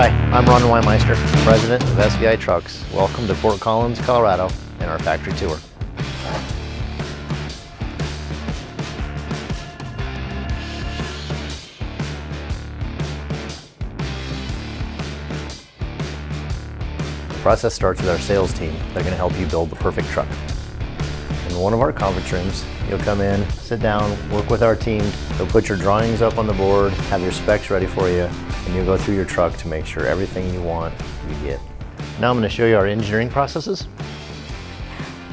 Hi, I'm Ron Weinmeister, President of SVI Trucks. Welcome to Fort Collins, Colorado, and our factory tour. The process starts with our sales team. They're going to help you build the perfect truck. One of our conference rooms, you'll come in, sit down, work with our team. They'll put your drawings up on the board, have your specs ready for you, and you'll go through your truck to make sure everything you want, you get. Now I'm going to show you our engineering processes.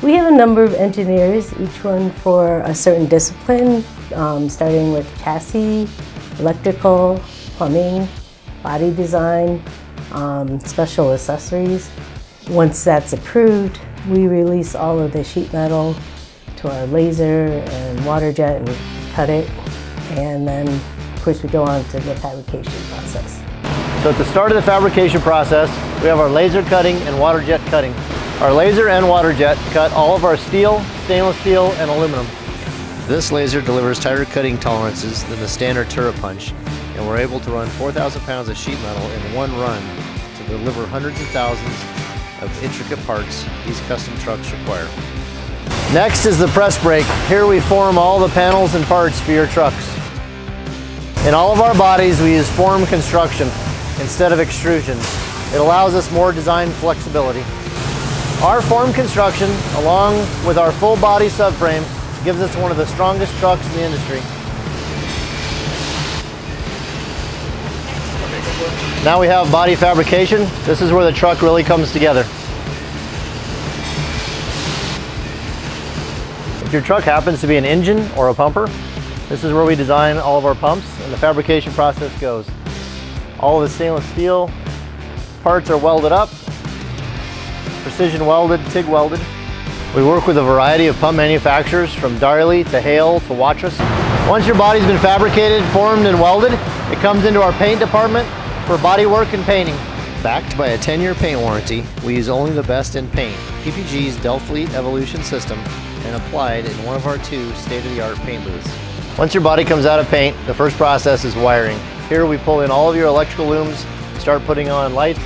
We have a number of engineers, each one for a certain discipline, um, starting with chassis, electrical, plumbing, body design, um, special accessories. Once that's approved, we release all of the sheet metal to our laser and water jet and cut it. And then, of course, we go on to the fabrication process. So at the start of the fabrication process, we have our laser cutting and water jet cutting. Our laser and water jet cut all of our steel, stainless steel, and aluminum. This laser delivers tighter cutting tolerances than the standard turret punch, and we're able to run 4,000 pounds of sheet metal in one run to deliver hundreds of thousands of intricate parts these custom trucks require. Next is the press brake. Here we form all the panels and parts for your trucks. In all of our bodies, we use form construction instead of extrusions. It allows us more design flexibility. Our form construction, along with our full body subframe, gives us one of the strongest trucks in the industry. Now we have body fabrication. This is where the truck really comes together. Your truck happens to be an engine or a pumper, this is where we design all of our pumps and the fabrication process goes. All of the stainless steel parts are welded up, precision welded, TIG welded. We work with a variety of pump manufacturers from Darley to Hale to Waterous. Once your body's been fabricated, formed, and welded, it comes into our paint department for body work and painting. Backed by a 10-year paint warranty, we use only the best in paint, PPG's Delfleet Evolution system, and applied in one of our two state-of-the-art paint booths. Once your body comes out of paint, the first process is wiring. Here we pull in all of your electrical looms, start putting on lights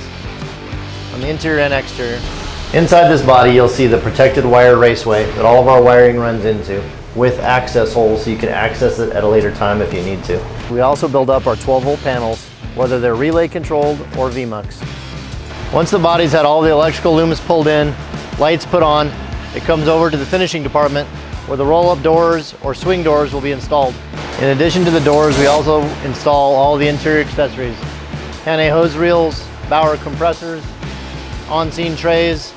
on the interior and exterior. Inside this body, you'll see the protected wire raceway that all of our wiring runs into with access holes so you can access it at a later time if you need to. We also build up our 12 volt panels, whether they're relay controlled or VMUX. Once the body's had all the electrical looms pulled in, lights put on, it comes over to the finishing department where the roll-up doors or swing doors will be installed. In addition to the doors, we also install all the interior accessories. Hannay hose reels, Bauer compressors, on-scene trays,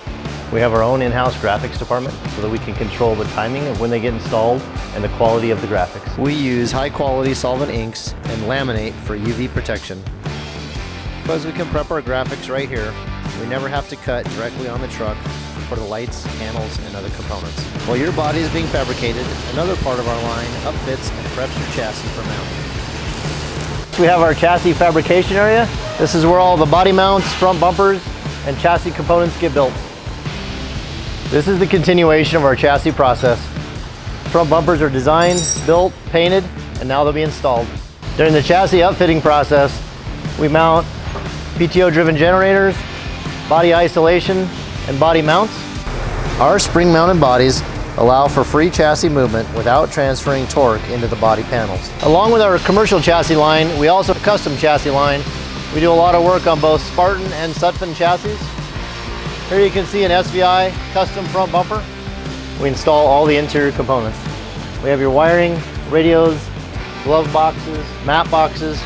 we have our own in-house graphics department so that we can control the timing of when they get installed and the quality of the graphics. We use high quality solvent inks and laminate for UV protection. Because we can prep our graphics right here, we never have to cut directly on the truck for the lights, panels, and other components. While your body is being fabricated, another part of our line upfits and preps your chassis for mounting. We have our chassis fabrication area. This is where all the body mounts, front bumpers, and chassis components get built. This is the continuation of our chassis process. Front bumpers are designed, built, painted, and now they'll be installed. During the chassis upfitting process, we mount PTO-driven generators, body isolation, and body mounts. Our spring-mounted bodies allow for free chassis movement without transferring torque into the body panels. Along with our commercial chassis line, we also have a custom chassis line. We do a lot of work on both Spartan and Sutphen chassis. Here you can see an SVI custom front bumper. We install all the interior components. We have your wiring, radios, glove boxes, mat boxes.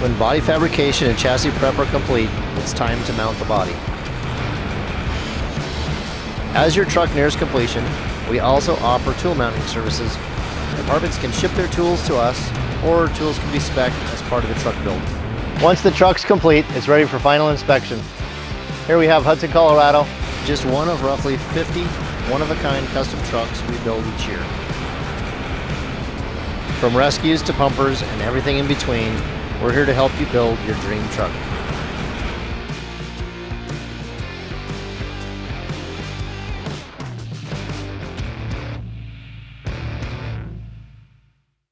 When body fabrication and chassis prep are complete, it's time to mount the body. As your truck nears completion, we also offer tool mounting services. Departments can ship their tools to us, or tools can be spec'd as part of the truck build. Once the truck's complete, it's ready for final inspection. Here we have Hudson, Colorado. Just one of roughly 50 one-of-a-kind custom trucks we build each year. From rescues to pumpers and everything in between, we're here to help you build your dream truck.